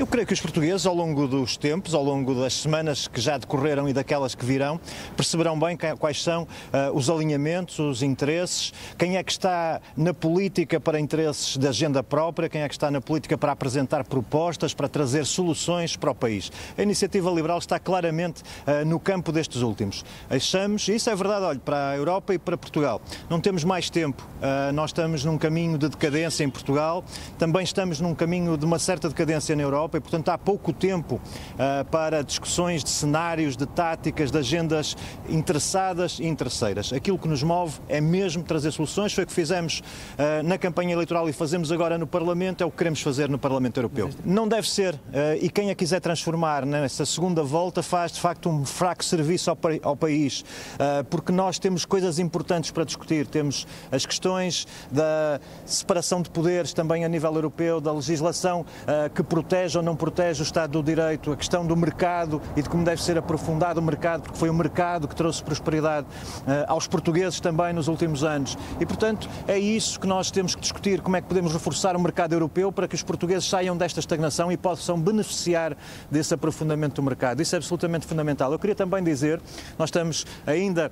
Eu creio que os portugueses, ao longo dos tempos, ao longo das semanas que já decorreram e daquelas que virão, perceberão bem quais são uh, os alinhamentos, os interesses, quem é que está na política para interesses da agenda própria, quem é que está na política para apresentar propostas, para trazer soluções para o país. A iniciativa liberal está claramente uh, no campo destes últimos. Achamos, e isso é verdade, olha, para a Europa e para Portugal, não temos mais tempo. Uh, nós estamos num caminho de decadência em Portugal, também estamos num caminho de uma certa decadência na Europa e, portanto, há pouco tempo uh, para discussões de cenários, de táticas, de agendas interessadas e interesseiras. Aquilo que nos move é mesmo trazer soluções, foi o que fizemos uh, na campanha eleitoral e fazemos agora no Parlamento, é o que queremos fazer no Parlamento Europeu. Não deve ser, e quem a quiser transformar nessa segunda volta faz, de facto, um fraco serviço ao, ao país, porque nós temos coisas importantes para discutir, temos as questões da separação de poderes também a nível europeu, da legislação uh, que protege ou não protege o Estado do Direito, a questão do mercado e de como deve ser aprofundado o mercado, porque foi o mercado que trouxe prosperidade uh, aos portugueses também nos últimos anos. E, portanto, é isso que nós temos que discutir, como é que podemos reforçar o mercado europeu para que os portugueses saiam desta estagnação e possam beneficiar desse aprofundamento do mercado. Isso é absolutamente fundamental. Eu queria também dizer, nós estamos ainda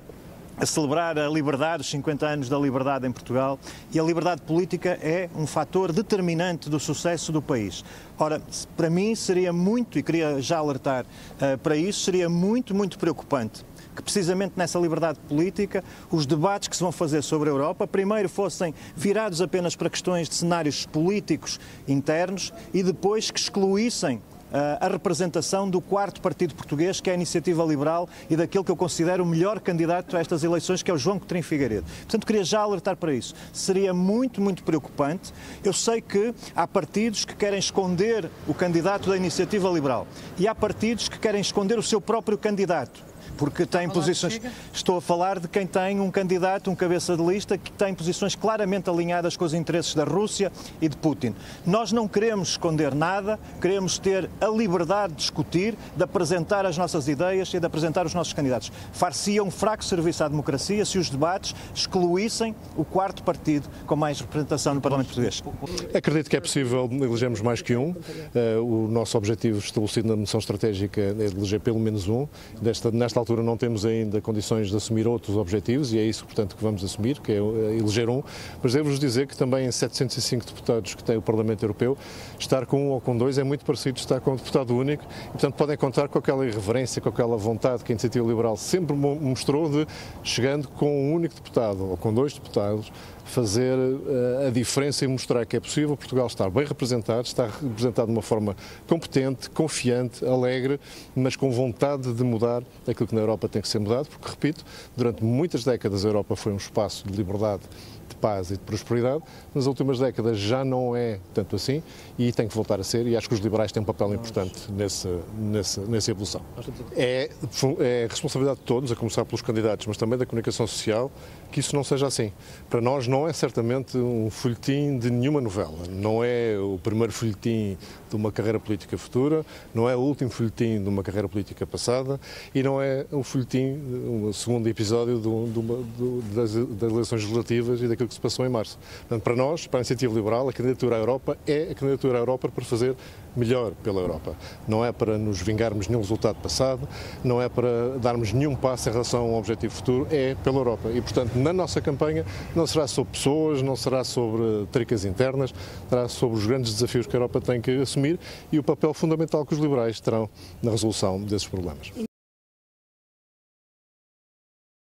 a celebrar a liberdade, os 50 anos da liberdade em Portugal, e a liberdade política é um fator determinante do sucesso do país. Ora, para mim seria muito, e queria já alertar uh, para isso, seria muito, muito preocupante que precisamente nessa liberdade política os debates que se vão fazer sobre a Europa primeiro fossem virados apenas para questões de cenários políticos internos e depois que excluíssem a representação do quarto partido português, que é a Iniciativa Liberal, e daquele que eu considero o melhor candidato a estas eleições, que é o João Coutinho Figueiredo. Portanto, queria já alertar para isso. Seria muito, muito preocupante. Eu sei que há partidos que querem esconder o candidato da Iniciativa Liberal e há partidos que querem esconder o seu próprio candidato porque tem posições. Estou a falar de quem tem um candidato, um cabeça de lista, que tem posições claramente alinhadas com os interesses da Rússia e de Putin. Nós não queremos esconder nada, queremos ter a liberdade de discutir, de apresentar as nossas ideias e de apresentar os nossos candidatos. Far-se-ia um fraco serviço à democracia se os debates excluíssem o quarto partido com mais representação no Parlamento Português. Acredito que é possível elegermos mais que um. Uh, o nosso objetivo estabelecido na missão estratégica é eleger pelo menos um. Desta, nesta altura altura não temos ainda condições de assumir outros objetivos e é isso, portanto, que vamos assumir, que é eh, eleger um. Mas devo-vos dizer que também em 705 deputados que tem o Parlamento Europeu, estar com um ou com dois é muito parecido estar com um deputado único e, portanto, podem contar com aquela irreverência, com aquela vontade que a Iniciativa Liberal sempre mostrou de, chegando com um único deputado ou com dois deputados, fazer uh, a diferença e mostrar que é possível Portugal estar bem representado, estar representado de uma forma competente, confiante, alegre, mas com vontade de mudar aquilo que na Europa tem que ser mudado, porque, repito, durante muitas décadas a Europa foi um espaço de liberdade de paz e de prosperidade, nas últimas décadas já não é tanto assim e tem que voltar a ser e acho que os liberais têm um papel importante nessa, nessa, nessa evolução. É, é responsabilidade de todos, a começar pelos candidatos, mas também da comunicação social, que isso não seja assim. Para nós não é certamente um folhetim de nenhuma novela, não é o primeiro folhetim de uma carreira política futura, não é o último folhetim de uma carreira política passada e não é o folhetim, o segundo episódio de, uma, das, das eleições legislativas e da aquilo que se passou em março. Portanto, para nós, para a Iniciativa Liberal, a candidatura à Europa é a candidatura à Europa para fazer melhor pela Europa. Não é para nos vingarmos nenhum resultado passado, não é para darmos nenhum passo em relação a um objetivo futuro, é pela Europa. E, portanto, na nossa campanha não será sobre pessoas, não será sobre tricas internas, será sobre os grandes desafios que a Europa tem que assumir e o papel fundamental que os liberais terão na resolução desses problemas.